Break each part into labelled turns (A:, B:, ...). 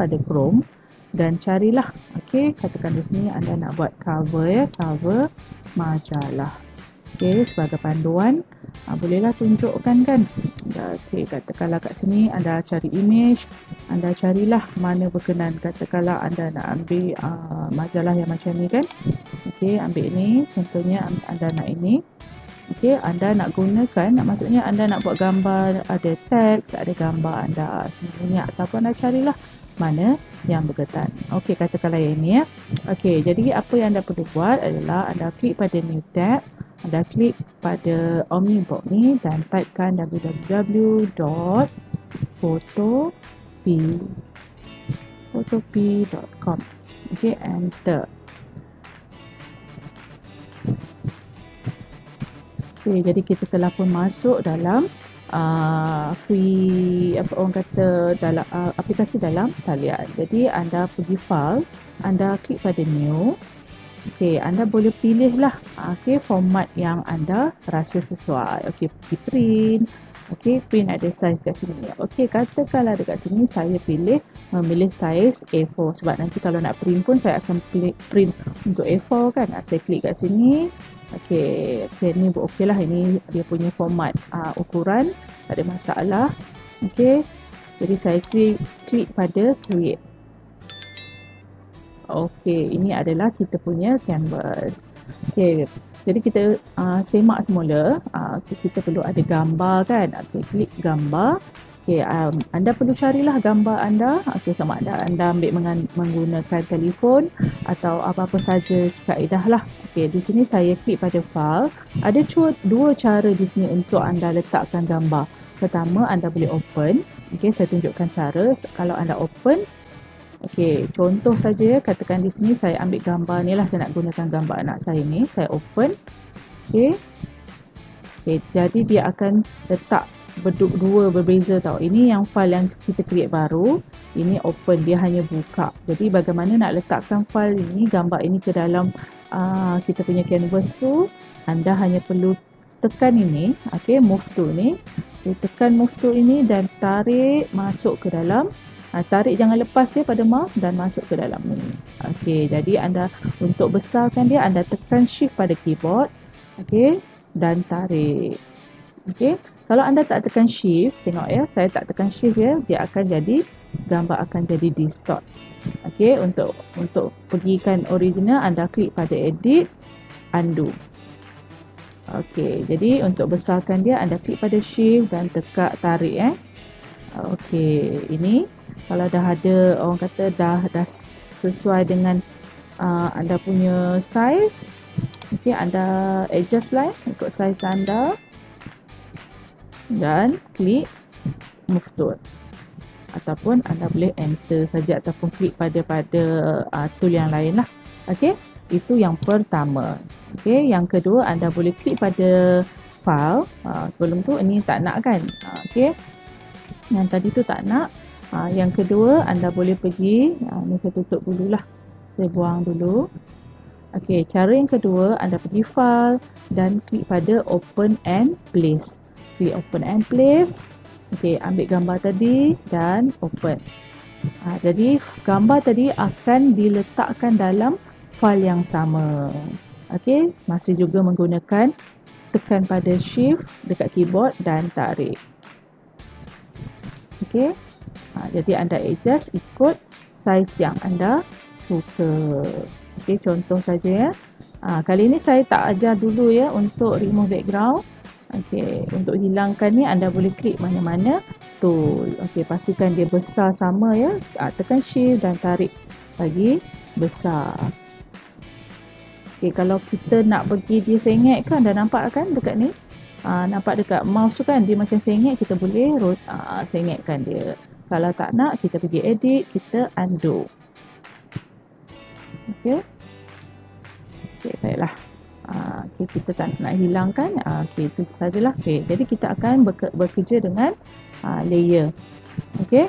A: pada Chrome dan carilah okey katakan di sini anda nak buat cover ya cover majalah. Okey sebagai panduan uh, bolehlah tunjukkan kan? Okey katakanlah kat sini anda cari image anda carilah mana berkenan katakanlah anda nak ambil uh, majalah yang macam ni kan? Okey ambil ni contohnya anda nak ini. Okey anda nak gunakan maksudnya anda nak buat gambar ada teks ada gambar anda sebenarnya ataupun anda carilah mana yang berketan. Okey, katakanlah yang ini ya. Okey, jadi apa yang anda perlu buat adalah anda klik pada new tab, anda klik pada Omnibox ni dan typekan www.photop.photop.com. Okey, enter. Okey, jadi kita telah pun masuk dalam uh, free apa orang kata dalam uh, aplikasi dalam talian. Jadi anda pergi file, anda klik pada new. Okey, anda boleh pilih lah okay, format yang anda rasa sesuai. Okey, pergi print. Okey, print ada size kat sini. Okey, katakanlah dekat sini saya pilih memilih size A4 sebab nanti kalau nak print pun saya akan pilih print untuk A4 kan. Saya klik kat sini. Okey, okay, ni buat okey lah. Ini dia punya format uh, ukuran. Tak ada masalah. Okey. Jadi saya klik, klik pada create. Okey, ini adalah kita punya canvas. Okey. Jadi kita uh, semak semula. Uh, kita perlu ada gambar kan. Okey, klik gambar. Okey, um, anda perlu carilah gambar anda. Okey, sama ada anda ambil menggunakan telefon atau apa-apa saja kaedah lah. Okey, di sini saya klik pada file. Ada dua cara di sini untuk anda letakkan gambar. Pertama, anda boleh open. Okey, saya tunjukkan cara. Kalau anda open, okey, contoh saja katakan di sini saya ambil gambar ni lah. Saya nak gunakan gambar anak saya ni. Saya open. Okey. Okey, jadi dia akan letak berdua dua berbeza tau. Ini yang file yang kita create baru. Ini open dia hanya buka. Jadi bagaimana nak letakkan file ini gambar ini ke dalam uh, kita punya canvas tu? Anda hanya perlu tekan ini, okey, move tool ni. Okay, tekan move tool ini dan tarik masuk ke dalam. Uh, tarik jangan lepas ya pada mouse dan masuk ke dalam ni. Okey, jadi anda untuk besarkan dia anda tekan shift pada keyboard. Okey, dan tarik. Okey. Kalau anda tak tekan shift, tengok ya, saya tak tekan shift ya, dia akan jadi gambar akan jadi distort. Okey, untuk untuk pergikan original anda klik pada edit, undo. Okey, jadi untuk besarkan dia anda klik pada shift dan tekan tarik eh. Okey, ini kalau dah ada orang kata dah dah sesuai dengan uh, anda punya size, okey anda adjust lah ikut size anda. Dan klik move tool. Ataupun anda boleh enter saja ataupun klik pada pada uh, tool yang lain lah. Ok itu yang pertama. Ok yang kedua anda boleh klik pada file. Uh, sebelum tu ini tak nak kan? Uh, ok yang tadi tu tak nak uh, yang kedua anda boleh pergi uh, ni saya tutup dululah. Saya buang dulu. Ok cara yang kedua anda pergi file dan klik pada open and place. Klik open and place. Okey, ambil gambar tadi dan open. Ha, jadi gambar tadi akan diletakkan dalam file yang sama. Okey, masih juga menggunakan tekan pada shift dekat keyboard dan tarik. Okey, ha, jadi anda adjust ikut size yang anda suka Okey, contoh saja ya ha, kali ini saya tak ajar dulu ya untuk remove background Okey, untuk hilangkan ni anda boleh klik mana-mana tool. Okey, pastikan dia besar sama ya. Ah, tekan shift dan tarik lagi besar. Okey, kalau kita nak pergi dia sengit kan dah nampak kan dekat ni? Ah, nampak dekat mouse tu kan dia macam sengit kita boleh ah, sengitkan dia. Kalau tak nak kita pergi edit, kita undo. Okey. Okey, baiklah. Ah, okay, kita tak nak hilangkan uh, okay, itu sajalah okay. jadi kita akan bekerja dengan uh, layer okey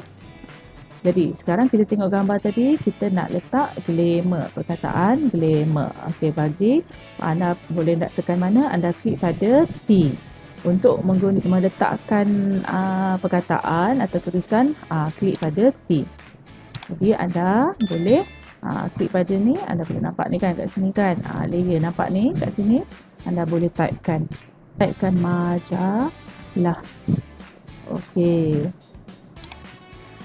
A: jadi sekarang kita tengok gambar tadi kita nak letak glamour perkataan glamour okey bagi anda boleh nak tekan mana anda klik pada T untuk meletakkan uh, perkataan atau tulisan uh, klik pada T Jadi anda boleh uh, klik pada ni, anda boleh nampak ni kan kat sini kan. Uh, layer nampak ni kat sini. Anda boleh typekan. Typekan majalah. Okey.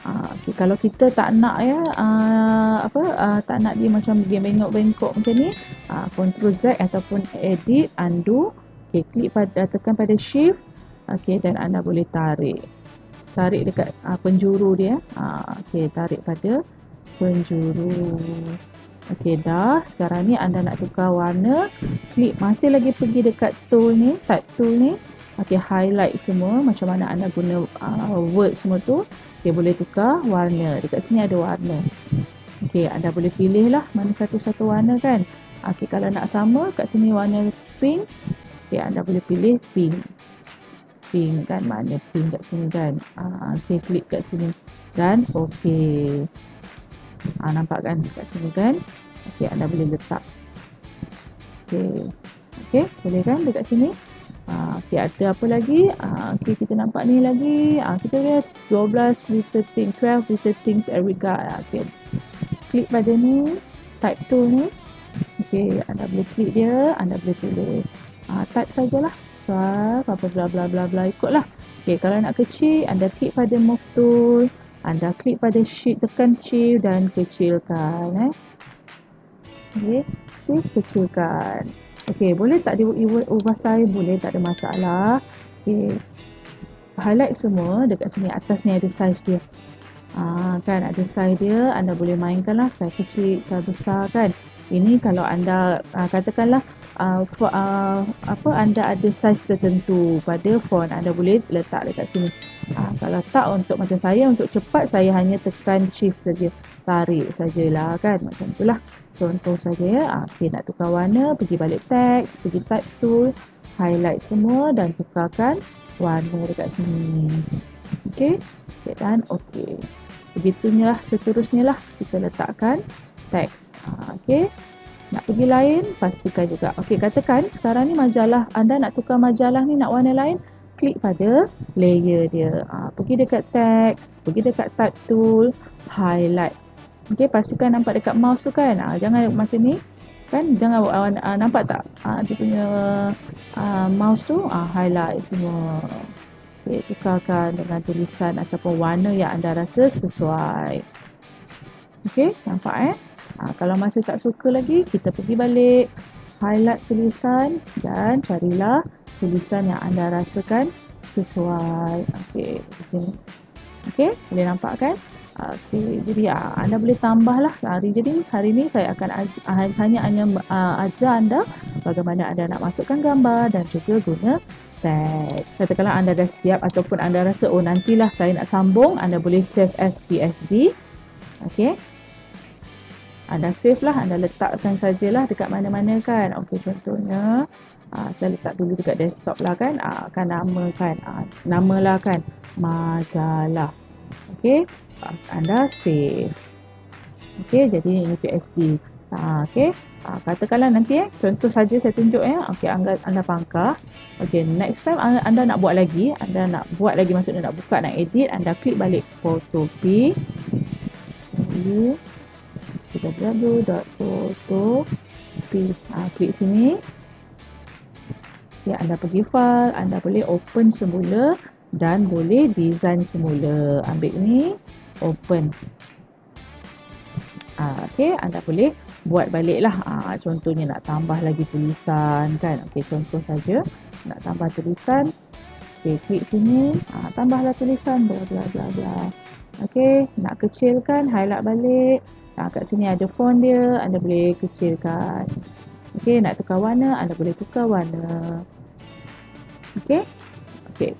A: Uh, okay, kalau kita tak nak ya uh, apa uh, tak nak dia macam bengkok-bengkok macam ni, uh, control Z ataupun edit, undo. Okey, klik pada tekan pada shift. Okey dan anda boleh tarik tarik dekat uh, penjuru dia. Uh, Okey, tarik pada penjuru. Okey, dah. Sekarang ni anda nak tukar warna. Klik masih lagi pergi dekat tool ni, type tool ni. Okey, highlight semua macam mana anda guna uh, word semua tu. Okey, boleh tukar warna. Dekat sini ada warna. Okey, anda boleh pilih lah mana satu-satu warna kan. Okey, kalau nak sama kat sini warna pink. Okey, anda boleh pilih pink pink kan mana pink kat sini kan. Uh, okay klik kat sini. Dan okey. Uh, nampak kan kat sini kan? Okey anda boleh letak. Okey. Okey boleh kan dekat sini? Uh, okey ada apa lagi? Uh, okey kita nampak ni lagi. Uh, kita lihat 12 little things 12 little things every guy okey. Klik pada ni type tool ni. Okey anda boleh klik dia anda boleh pilih uh, type sajalah. Besar apa bla bla bla bla ikutlah. Okey kalau nak kecil anda klik pada move tool. Anda klik pada sheet tekan shift dan kecilkan eh. Okey shift kecilkan. Okey boleh tak diubah saiz boleh tak ada masalah. Okey. Highlight semua dekat sini atas ni ada saiz dia. Ah, kan ada saiz dia anda boleh mainkan lah saiz kecil saiz besar kan. Ini kalau anda uh, katakanlah uh, for, uh, apa anda ada saiz tertentu pada font anda boleh letak dekat sini. Uh, kalau tak untuk macam saya untuk cepat saya hanya tekan shift saja tarik sajalah kan macam itulah contoh saja ya. Uh, okay, nak tukar warna pergi balik tag pergi type tool highlight semua dan tukarkan warna dekat sini. Okey. Okay, dan okey. Begitunya lah seterusnya lah kita letakkan tag Ha, okey. Nak pergi lain, pastikan juga. Okey, katakan sekarang ni majalah, anda nak tukar majalah ni nak warna lain, klik pada layer dia. Ha, pergi dekat text, pergi dekat type tool, highlight. Okey, pastikan nampak dekat mouse tu kan. Ha, jangan macam ni. Kan, jangan uh, nampak tak uh, dia punya uh, mouse tu, uh, highlight semua. Okey, tukarkan dengan tulisan ataupun warna yang anda rasa sesuai. Okey, nampak eh? Ha, kalau masih tak suka lagi, kita pergi balik, highlight tulisan dan carilah tulisan yang anda rasakan sesuai. Okey, sini. Okey, boleh nampak kan? Okey, jadi ya, anda boleh tambahlah hari jadi hari ini saya akan hanya hanya uh, ajar anda bagaimana anda nak masukkan gambar dan juga guna tag. Katakanlah anda dah siap ataupun anda rasa oh nantilah saya nak sambung, anda boleh save as PSD. Okey anda save lah, anda letakkan sajalah dekat mana-mana kan. Okey contohnya, uh, saya letak dulu dekat desktop lah kan. Uh, akan nama kan, uh, nama lah kan, majalah. Okey, anda save. Okey, jadi ini PSD. Okey, katakanlah nanti eh, contoh saja saya tunjuk ya. Eh. Okey, anda, anda pangkah. Okey, next time anda, anda nak buat lagi, anda nak buat lagi maksudnya nak buka, nak edit, anda klik balik photopea. Okey www.photo ha, klik sini. Ya anda pergi file anda boleh open semula dan boleh design semula. Ambil ni open. Ha, ok anda boleh buat balik lah ha, contohnya nak tambah lagi tulisan kan? Ok contoh saja. Nak tambah tulisan ok klik sini. Ha, tambahlah tulisan bla bla bla bla. Ok nak kecilkan highlight balik Ha, kat sini ada font dia, anda boleh kecilkan. Okey, nak tukar warna, anda boleh tukar warna. Okey. Okey.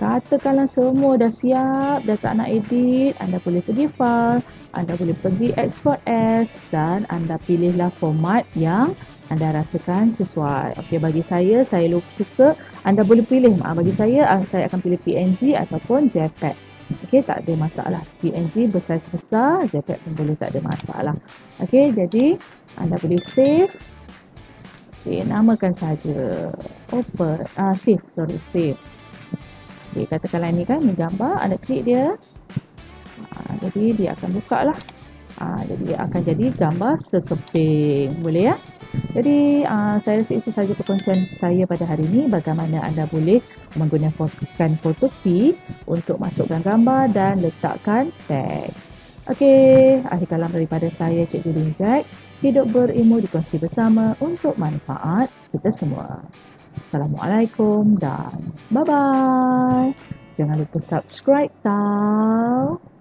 A: Katakanlah semua dah siap, dah tak nak edit, anda boleh pergi file, anda boleh pergi export as dan anda pilihlah format yang anda rasakan sesuai. Okey, bagi saya, saya suka, anda boleh pilih. Bagi saya, ah, saya akan pilih PNG ataupun JPEG. Okey, tak ada masalah. PNG besar-besar, JPEG pun boleh tak ada masalah. Okey, jadi anda boleh save. Okey, namakan saja. Open, ah save, sorry, save. Okey, katakanlah ini kan, ini gambar, anda klik dia. Uh, jadi dia akan buka lah. Uh, jadi akan jadi gambar sekeping. Boleh ya? Jadi uh, saya rasa itu sahaja perkongsian saya pada hari ini bagaimana anda boleh menggunakan Photopea untuk masukkan gambar dan letakkan tag. Okey, akhir kalam daripada saya Cikgu Linjak. Hidup berilmu dikongsi bersama untuk manfaat kita semua. Assalamualaikum dan bye-bye. Jangan lupa subscribe tau.